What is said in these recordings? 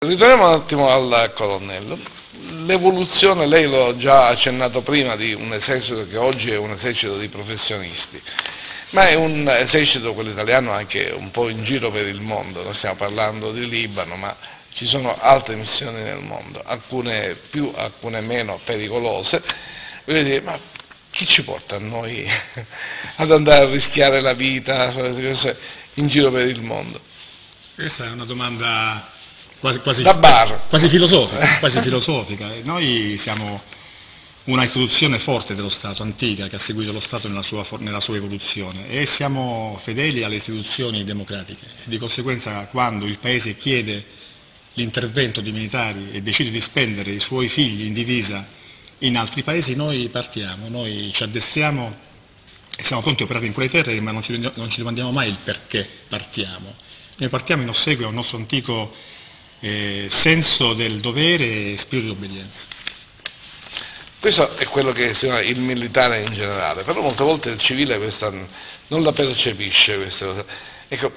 Ritorniamo un attimo al colonnello. L'evoluzione, lei l'ho già accennato prima, di un esercito che oggi è un esercito di professionisti, ma è un esercito, quello italiano, anche un po' in giro per il mondo. Noi stiamo parlando di Libano, ma ci sono altre missioni nel mondo, alcune più, alcune meno pericolose. Voglio dire, ma chi ci porta a noi ad andare a rischiare la vita in giro per il mondo? Questa è una domanda quasi, quasi, quasi filosofica. Quasi filosofica. Noi siamo una istituzione forte dello Stato, antica, che ha seguito lo Stato nella sua, nella sua evoluzione e siamo fedeli alle istituzioni democratiche. Di conseguenza quando il Paese chiede l'intervento di militari e decide di spendere i suoi figli in divisa in altri paesi, noi partiamo, noi ci addestriamo e siamo pronti a operare in quelle terre, ma non ci, non ci domandiamo mai il perché partiamo. Noi partiamo in ossequio al nostro antico eh, senso del dovere e spirito di obbedienza. Questo è quello che si chiama il militare in generale, però molte volte il civile questa, non la percepisce questa cosa. Ecco,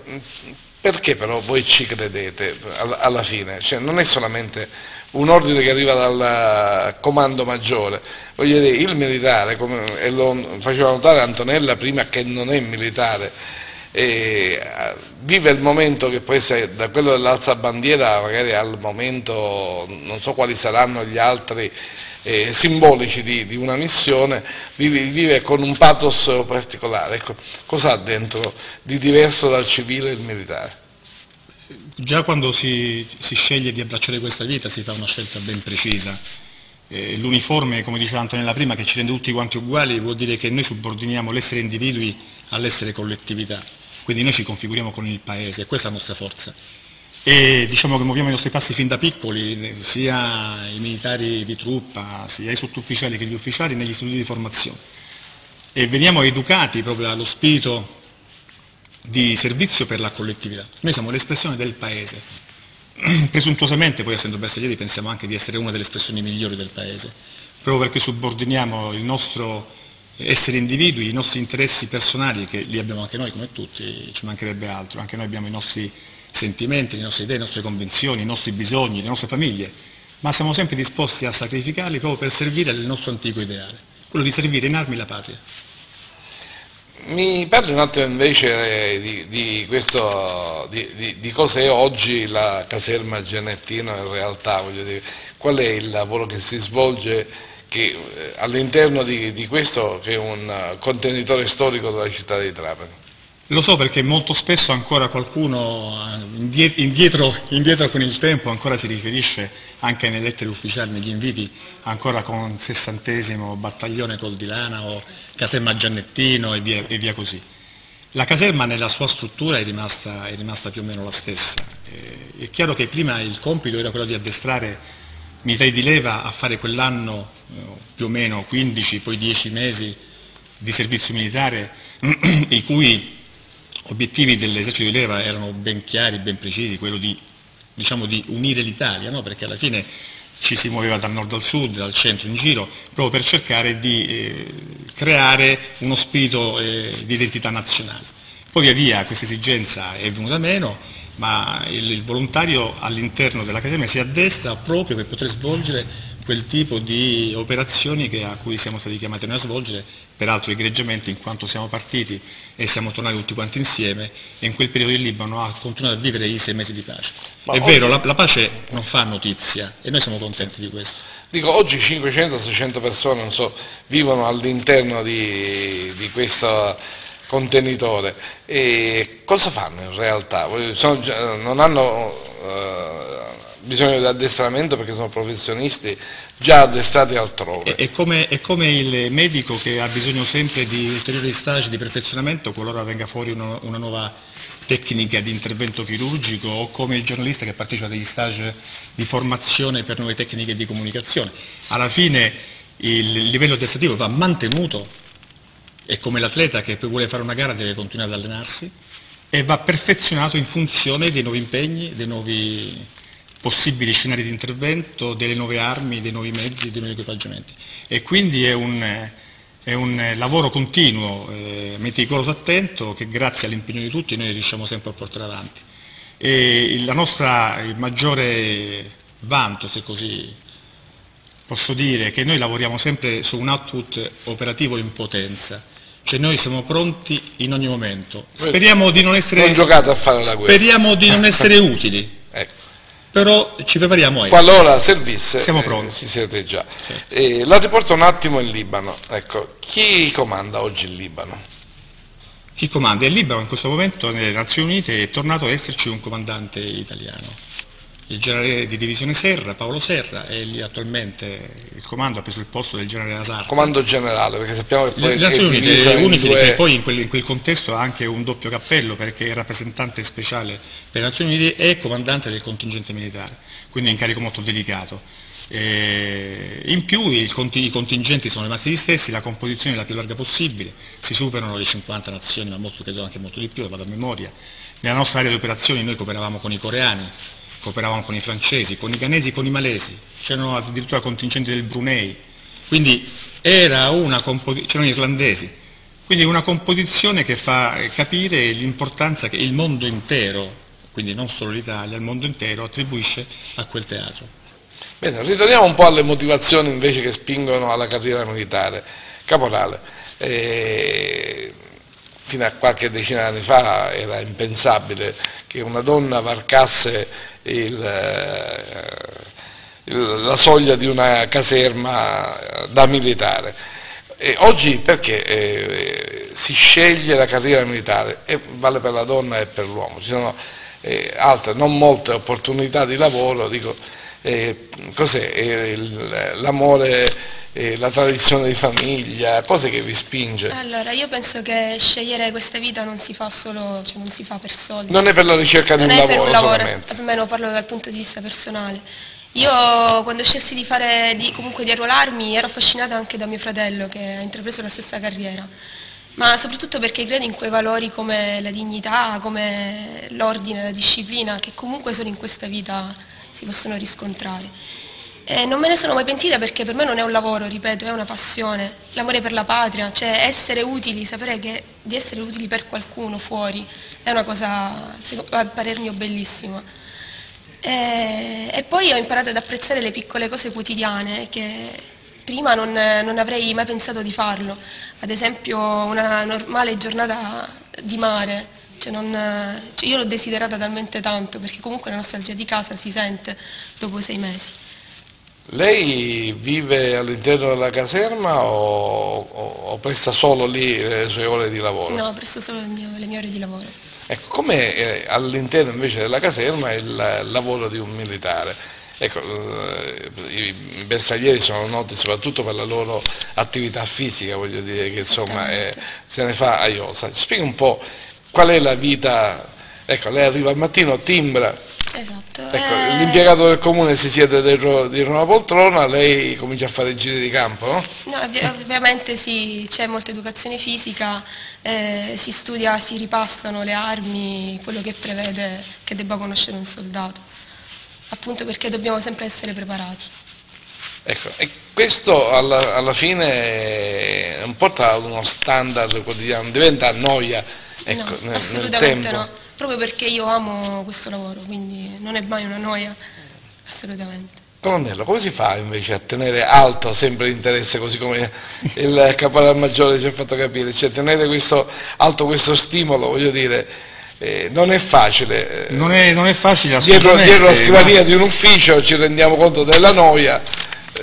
perché però voi ci credete alla fine? Cioè, non è solamente un ordine che arriva dal comando maggiore, voglio dire, il militare, come, lo faceva notare Antonella prima che non è militare, e eh, vive il momento che può essere da quello dell'alza bandiera magari al momento, non so quali saranno gli altri eh, simbolici di, di, una missione, vive, vive, con un pathos particolare. Ecco, cosa ha dentro di diverso dal civile e il militare? Già quando si, si sceglie di abbracciare questa vita si fa una scelta ben precisa. Eh, l'uniforme, come diceva Antonella prima, che ci rende tutti quanti uguali, vuol dire che noi subordiniamo l'essere individui all'essere collettività quindi noi ci configuriamo con il Paese, questa è la nostra forza. E diciamo che muoviamo i nostri passi fin da piccoli, sia i militari di truppa, sia i sottufficiali che gli ufficiali negli istituti di formazione. E veniamo educati proprio allo spirito di servizio per la collettività. Noi siamo l'espressione del Paese. Presuntuosamente, poi essendo bersaglieri, pensiamo anche di essere una delle espressioni migliori del Paese, proprio perché subordiniamo il nostro essere individui, i nostri interessi personali, che li abbiamo anche noi come tutti, ci mancherebbe altro, anche noi abbiamo i nostri sentimenti, le nostre idee, le nostre convinzioni, i nostri bisogni, le nostre famiglie, ma siamo sempre disposti a sacrificarli proprio per servire il nostro antico ideale, quello di servire in armi la patria. Mi parli un attimo invece eh, di, di, questo, di, di cos'è oggi la caserma Genettino in realtà, qual è il lavoro che si svolge che eh, all'interno di, di, questo che è un eh, contenitore storico della città di Trapani. Lo so perché molto spesso ancora qualcuno eh, indietro, indietro, con il tempo ancora si riferisce anche nelle lettere ufficiali, negli inviti, ancora con sessantesimo battaglione Coldilana o caserma Giannettino e via, e via, così. La caserma nella sua struttura è rimasta, è rimasta più o meno la stessa. È chiaro che prima il compito era quello di addestrare militari di leva a fare quell'anno più o meno 15, poi 10 mesi di servizio militare, i cui obiettivi dell'esercito di leva erano ben chiari, ben precisi, quello di, diciamo, di unire l'Italia, no? perché alla fine ci si muoveva dal nord al sud, dal centro in giro, proprio per cercare di eh, creare uno spirito eh, di identità nazionale. Poi via via questa esigenza è venuta meno ma il, il volontario all'interno dell'Accademia si addestra proprio per poter svolgere quel tipo di operazioni che, a cui siamo stati chiamati noi a svolgere, peraltro egregiamente in quanto siamo partiti e siamo tornati tutti quanti insieme e in quel periodo il Libano ha continuato a vivere i sei mesi di pace. Ma È oggi... vero, la, la, pace non fa notizia e noi siamo contenti di questo. Dico, oggi 500-600 persone so, vivono all'interno di, di questa contenitore. E cosa fanno in realtà? Sono, non hanno eh, bisogno di addestramento perché sono professionisti già addestrati altrove. È, è, come, è, come, il medico che ha bisogno sempre di ulteriori stage di perfezionamento qualora venga fuori una, una nuova tecnica di intervento chirurgico o come il giornalista che partecipa a degli stage di formazione per nuove tecniche di comunicazione. Alla fine il livello addestrativo va mantenuto è come l'atleta che poi vuole fare una gara deve continuare ad allenarsi e va perfezionato in funzione dei nuovi impegni, dei nuovi possibili scenari di intervento, delle nuove armi, dei nuovi mezzi, dei nuovi equipaggiamenti. E quindi è un, è un lavoro continuo, eh, meticoloso, attento, che grazie all'impegno di tutti noi riusciamo sempre a portare avanti. E la nostra, il maggiore vanto, se così posso dire, è che noi lavoriamo sempre su un output operativo in potenza. Cioè noi siamo pronti in ogni momento. Speriamo di non essere, non giocate a fare la guerra. Speriamo di non essere utili. Però ci prepariamo a essere. Qualora servisse, Siamo pronti. ci siete già. Certo. Eh, la riporto un attimo in Libano. Ecco, chi comanda oggi il Libano? Chi comanda? Il Libano in questo momento nelle Nazioni Unite è tornato ad esserci un comandante italiano. Il generale di divisione Serra, Paolo Serra, e lì attualmente il comando ha preso il posto del generale Asar. Comando generale, perché sappiamo che poi Nazioni Unite è in UNIFIL due- che poi in quel, in quel contesto ha anche un doppio cappello perché è rappresentante speciale per le Nazioni Unite e comandante del contingente militare, quindi è un incarico molto delicato. Eh, in più i contingenti sono rimasti gli stessi, la composizione è la più larga possibile, si superano le 50 nazioni, ma molto, credo anche molto di più, vado a memoria. Nella nostra area di operazioni noi cooperavamo con i coreani, cooperavamo con i francesi, con i ghanesi, con i malesi, c'erano addirittura contingenti del Brunei, quindi c'erano gli irlandesi, quindi una composizione che fa capire l'importanza che il mondo intero, quindi non solo l'Italia, il mondo intero attribuisce a quel teatro. Bene, ritorniamo un po' alle motivazioni invece che spingono alla carriera militare. Caporale, eh, fino a qualche decina di anni fa era impensabile che una donna varcasse il, eh, il- la soglia di una caserma da militare. E oggi perché eh, si sceglie la carriera militare? E vale per la donna e per l'uomo. Ci sono eh, altre, non molte opportunità di lavoro, dico, eh, cos'è Eh, l'amore, eh, la tradizione di famiglia, cose che vi spinge? Allora, io penso che scegliere questa vita non si fa solo, cioè non si fa per soldi. Non è per la ricerca di Non un è lavoro, per un lavoro, almeno parlo dal punto di vista personale. Io quando scelsi di fare, di, comunque di arruolarmi, ero affascinata anche da mio fratello che ha intrapreso la stessa carriera, ma soprattutto perché credo in quei valori come la dignità, come l'ordine, la disciplina, che comunque solo in questa vita si possono riscontrare. E non me ne sono mai pentita perché per me non è un lavoro, ripeto, è una passione, l'amore per la patria, cioè essere utili, sapere che di essere utili per qualcuno fuori è una cosa, a parer mio, bellissima. E, e poi ho imparato ad apprezzare le piccole cose quotidiane che prima non, non avrei mai pensato di farlo. Ad esempio una normale giornata di mare. Cioè non- cioè io l'ho desiderata talmente tanto perché comunque la nostalgia di casa si sente dopo sei mesi. Lei vive all'interno della caserma o, o- o presta solo lì le sue ore di lavoro? No, presto solo mio- le mie ore di lavoro. Ecco, come eh, all'interno invece della caserma è il lavoro di un militare? Ecco, eh, i bersaglieri sono noti soprattutto per la loro attività fisica, voglio dire che insomma eh, se ne fa a iosa. Ci spieghi un po' qual è la vita, ecco, lei arriva al mattino, timbra, Esatto. ecco, eh, l'impiegato del comune si siede dietro, dietro una poltrona, lei comincia a fare giri di campo, no? No, ovvi- ovviamente sì, c'è molta educazione fisica, eh, si studia, si ripassano le armi, quello che prevede che debba conoscere un soldato, appunto perché dobbiamo sempre essere preparati. Ecco, e questo alla, alla fine eh, porta ad uno standard quotidiano, diventa noia ecco, no, assolutamente tempo. no, proprio perché io amo questo lavoro, quindi non è mai una noia, assolutamente. Colonnello, come si fa invece a tenere alto sempre l'interesse, così come il caporale maggiore ci ha fatto capire, cioè tenere questo, alto questo stimolo, voglio dire, eh, non è facile. eh, Non è, non è facile dietro, assolutamente. dietro la ma- scrivania di un ufficio ci rendiamo conto della noia.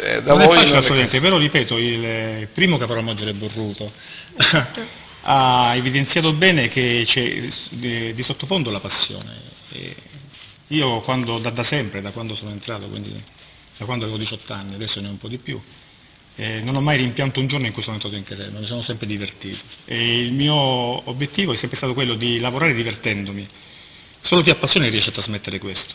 eh, da non è voi facile non è assolutamente, però ripeto, il primo caporale maggiore Borruto ha evidenziato bene che c'è di, sottofondo la passione. E io quando, da, da sempre, da quando sono entrato, quindi da quando avevo 18 anni, adesso ne ho un po' di più, eh, non ho mai rimpianto un giorno in cui sono entrato in caserma, mi sono sempre divertito. E il mio obiettivo è sempre stato quello di lavorare divertendomi. Solo chi ha passione riesce a trasmettere questo.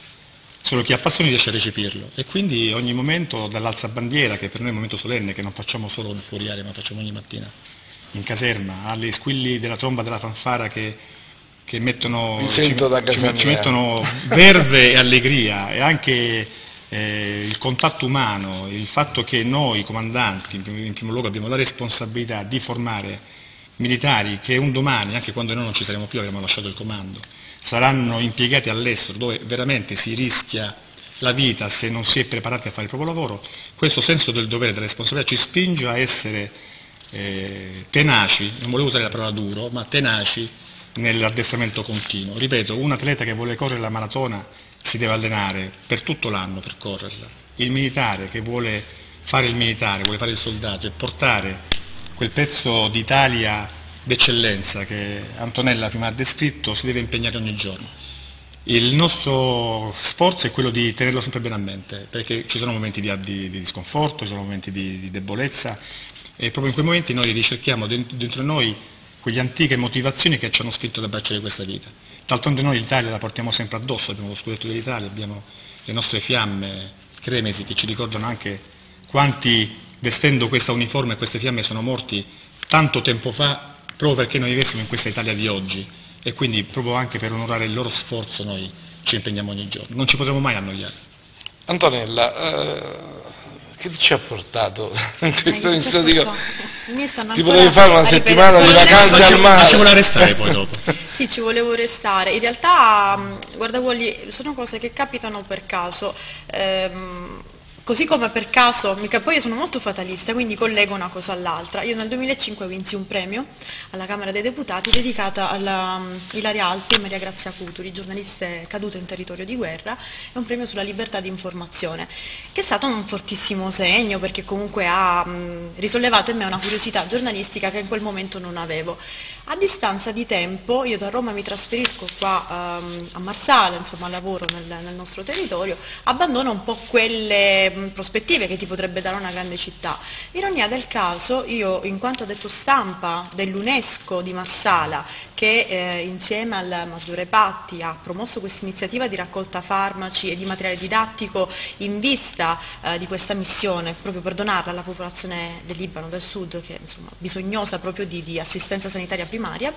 Solo chi ha passione riesce a recepirlo e quindi ogni momento dall'alzabandiera, che per noi è un momento solenne, che non facciamo solo fuori aria, ma facciamo ogni mattina in caserma, alle squilli della tromba della fanfara che, che mettono, ci, ci mia. mettono verve e allegria e anche eh, il contatto umano, il fatto che noi comandanti in primo, in primo luogo abbiamo la responsabilità di formare militari che un domani, anche quando noi non ci saremo più, avremo lasciato il comando, saranno impiegati all'estero dove veramente si rischia la vita se non si è preparati a fare il proprio lavoro, questo senso del dovere e della responsabilità ci spinge a essere eh, tenaci, non volevo usare la parola duro, ma tenaci nell'addestramento continuo. Ripeto, un atleta che vuole correre la maratona si deve allenare per tutto l'anno per correrla. Il militare che vuole fare il militare, vuole fare il soldato e portare quel pezzo d'Italia d'eccellenza che Antonella prima ha descritto si deve impegnare ogni giorno. Il nostro sforzo è quello di tenerlo sempre bene a mente, perché ci sono momenti di, di, di sconforto, ci sono momenti di, di, debolezza e proprio in quei momenti noi ricerchiamo dentro, dentro noi quelle antiche motivazioni che ci hanno scritto da di questa vita. D'altronde noi l'Italia la portiamo sempre addosso, abbiamo lo scudetto dell'Italia, abbiamo le nostre fiamme cremesi che ci ricordano anche quanti vestendo questa uniforme e queste fiamme sono morti tanto tempo fa proprio perché noi vivessimo in questa Italia di oggi e quindi proprio anche per onorare il loro sforzo noi ci impegniamo ogni giorno, non ci potremo mai annoiare. Antonella, eh che ci ha portato in questa eh, iniziativa? Ti potevi fare una settimana di vacanze al mare. Ma ci vuole restare poi dopo. sì, ci volevo restare. In realtà, guarda Wally, sono cose che capitano per caso. Ehm, Così come per caso, mica poi io sono molto fatalista, quindi collego una cosa all'altra. Io nel 2005 vinsi un premio alla Camera dei Deputati dedicata a um, Ilaria Alpi e Maria Grazia Cuturi, giornaliste cadute in territorio di guerra, è un premio sulla libertà di informazione, che è stato un fortissimo segno perché comunque ha um, risollevato in me una curiosità giornalistica che in quel momento non avevo. A distanza di tempo, io da Roma mi trasferisco qua um, a Marsala, insomma lavoro nel, nel nostro territorio, abbandono un po' quelle prospettive che ti potrebbe dare una grande città. Ironia del caso, io in quanto detto stampa dell'UNESCO di Marsala, che eh, insieme al Maggiore Patti ha promosso questa iniziativa di raccolta farmaci e di materiale didattico in vista eh, di questa missione, proprio per donarla alla popolazione del Libano, del Sud, che è insomma, bisognosa proprio di, di, assistenza sanitaria primaria,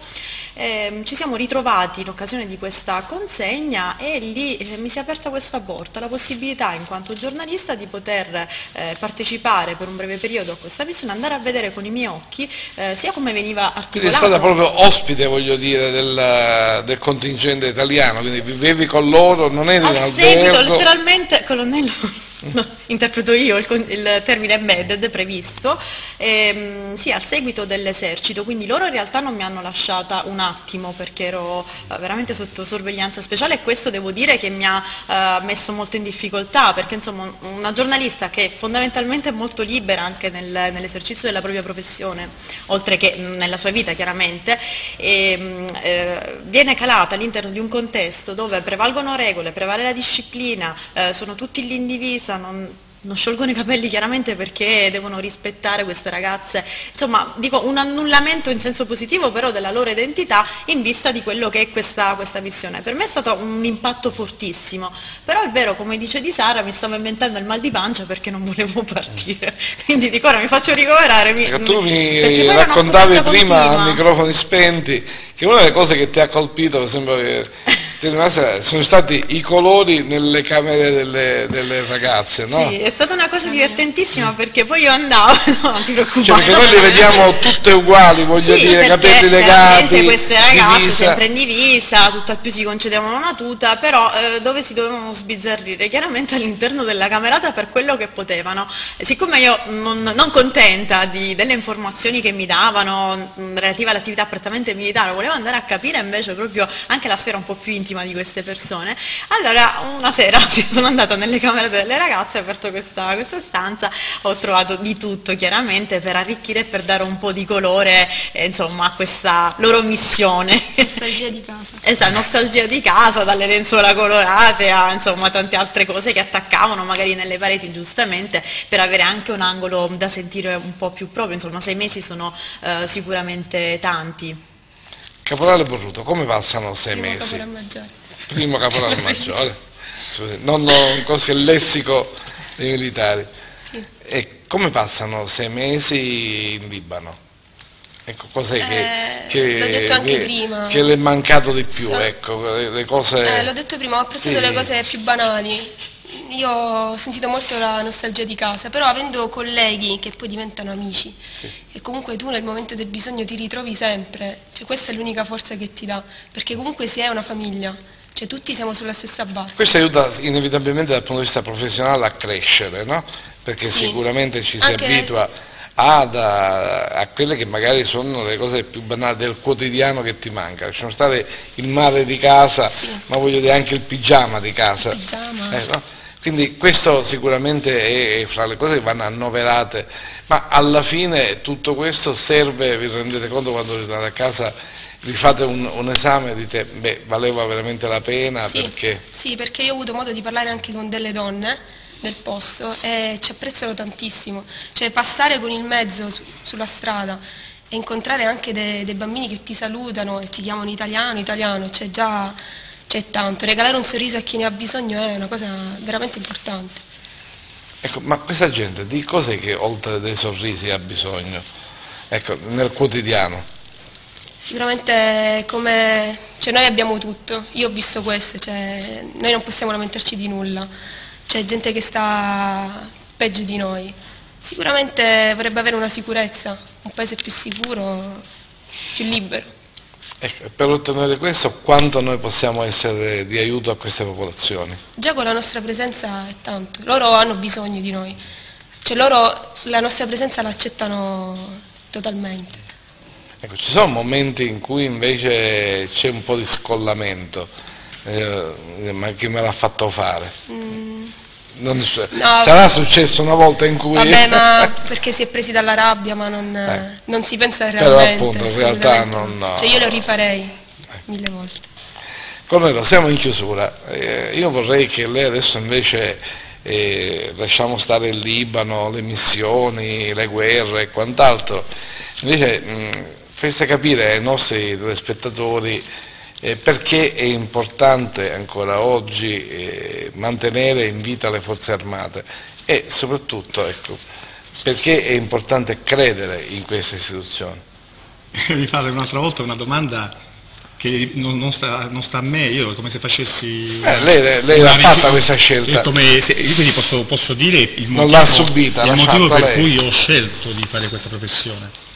eh, ci siamo ritrovati in occasione di questa consegna e lì eh, mi si è aperta questa porta, la possibilità in quanto giornalista di poter eh, partecipare per un breve periodo a questa missione, andare a vedere con i miei occhi eh, sia come veniva articolato. Quindi è stata proprio ospite, voglio dire, del, del contingente italiano, quindi vivevi con loro, non eri in albergo. seguito, letteralmente, colonnello no, interpreto io il, il, termine embedded previsto, ehm, sì, al seguito dell'esercito, quindi loro in realtà non mi hanno lasciata un attimo perché ero eh, veramente sotto sorveglianza speciale e questo devo dire che mi ha eh, messo molto in difficoltà perché insomma una giornalista che fondamentalmente è molto libera anche nel, nell'esercizio della propria professione, oltre che nella sua vita chiaramente, ehm, eh, viene calata all'interno di un contesto dove prevalgono regole, prevale la disciplina, eh, sono tutti lì in divisa, non, non sciolgono i capelli chiaramente perché devono rispettare queste ragazze, insomma dico un annullamento in senso positivo però della loro identità in vista di quello che è questa, questa missione. Per me è stato un impatto fortissimo, però è vero come dice Di Sara mi stavo inventando il mal di pancia perché non volevo partire, quindi dico ora mi faccio ricoverare. Mi, tu mi raccontavi prima a microfoni spenti che una delle cose che ti ha colpito per esempio sono stati i colori nelle camere delle, delle, ragazze, no? Sì, è stata una cosa divertentissima perché poi io andavo, no, non ti preoccupare. Cioè, perché noi le vediamo tutte uguali, voglio sì, dire, capelli legati. queste ragazze divisa. sempre in divisa, tutto al più si concedevano una tuta, però eh, dove si dovevano sbizzarrire? Chiaramente all'interno della camerata per quello che potevano. Siccome io non, non contenta di, delle informazioni che mi davano mh, relative all'attività prettamente militare, volevo andare a capire invece proprio anche la sfera un po' più intima intima di queste persone. Allora una sera sono andata nelle camere delle ragazze, ho aperto questa, questa stanza, ho trovato di tutto chiaramente per arricchire e per dare un po' di colore eh, insomma, a questa loro missione. Nostalgia di casa. esatto, nostalgia di casa, dalle lenzuola colorate a insomma, tante altre cose che attaccavano magari nelle pareti giustamente per avere anche un angolo da sentire un po' più proprio, insomma sei mesi sono eh, sicuramente tanti. Caporale Borruto, come passano sei Primo mesi? Caporale maggiore. Primo caporale maggiore. Scusi, non, così il lessico dei militari. Sì. E come passano sei mesi in Libano? Ecco, cos'è eh, che, che, che, che, le è mancato di più? So. Ecco, le, le cose... Eh, l'ho detto prima, ho apprezzato sì. le cose più banali io ho sentito molto la nostalgia di casa, però avendo colleghi che poi diventano amici Sì. e comunque tu nel momento del bisogno ti ritrovi sempre, cioè questa è l'unica forza che ti dà, perché comunque si è una famiglia, cioè tutti siamo sulla stessa barca. Questo aiuta inevitabilmente dal punto di vista professionale a crescere, no? Perché Sì. sicuramente ci si Anche- abitua ad, a, a quelle che magari sono le cose più banali del quotidiano che ti manca. Lasciamo stare il mare di casa, Sì. ma voglio dire anche il pigiama di casa. Il pigiama. Eh, no? Quindi questo sicuramente è fra le cose che vanno annoverate, ma alla fine tutto questo serve, vi rendete conto quando ritornate a casa, vi fate un, un esame e dite, beh, valeva veramente la pena Sì, perché... sì, perché io ho avuto modo di parlare anche con delle donne del posto e ci apprezzano tantissimo. Cioè passare con il mezzo su- sulla strada e incontrare anche de- dei bambini che ti salutano e ti chiamano italiano, italiano, c'è già c'è tanto. Regalare un sorriso a chi ne ha bisogno è una cosa veramente importante. Ecco, ma questa gente di cos'è che oltre dei sorrisi ha bisogno? Ecco, nel quotidiano. Sicuramente come cioè noi abbiamo tutto, io ho visto questo, cioè noi non possiamo lamentarci di nulla, c'è gente che sta peggio di noi. Sicuramente vorrebbe avere una sicurezza, un paese più sicuro, più libero. Ecco, per ottenere questo quanto noi possiamo essere di aiuto a queste popolazioni? Già con la nostra presenza è tanto, loro hanno bisogno di noi, cioè loro la nostra presenza l'accettano totalmente. Ecco, ci sono momenti in cui invece c'è un po' di scollamento, eh, ma chi me l'ha fatto fare? Non. No. sarà successo una volta in cui... Vabbè, ma perché si è presi dalla rabbia, ma non, Eh. non si pensa Però, realmente. appunto, in realtà non- Cioè io lo rifarei mille volte. Cornello, siamo in chiusura. Eh, io vorrei che lei adesso invece eh, lasciamo stare il Libano, le missioni, le guerre e quant'altro, invece mh, facesse capire ai nostri telespettatori eh, perché è importante ancora oggi eh, mantenere in vita le forze armate e soprattutto ecco, perché è importante credere in queste istituzioni. Mi fate un'altra volta una domanda che non, non sta, non sta a me, io come se facessi... Eh, lei lei l'ha fatta questa scelta. come se- io quindi posso, posso dire il motivo, subita, il motivo per lei. cui ho scelto di fare questa professione.